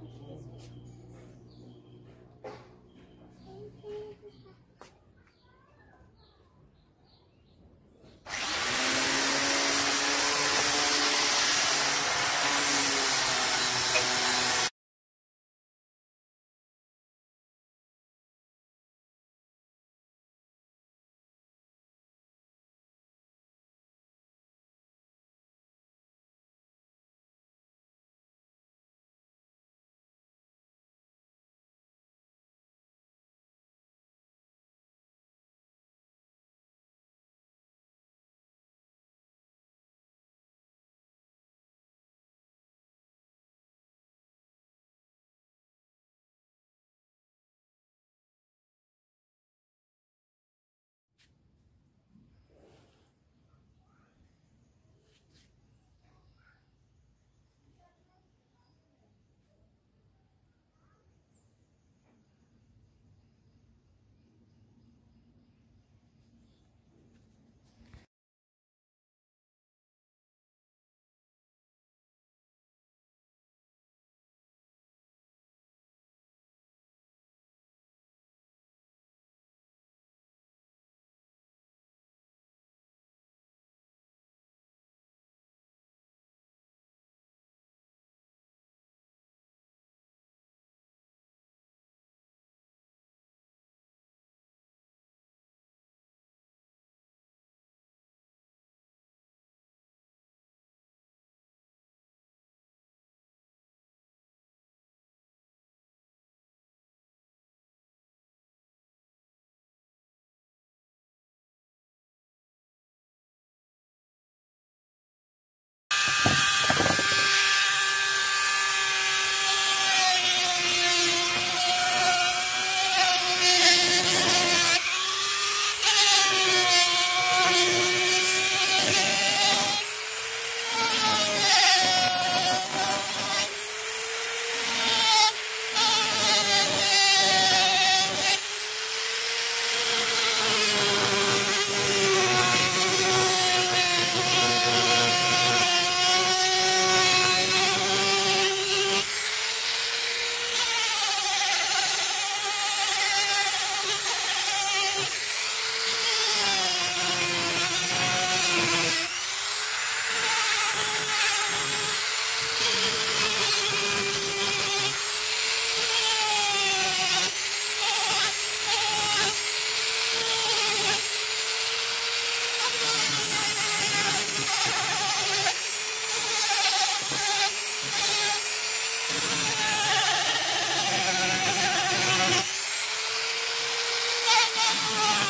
one is this one. Ah!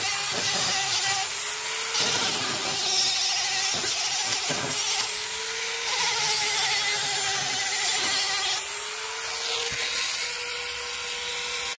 Yeah.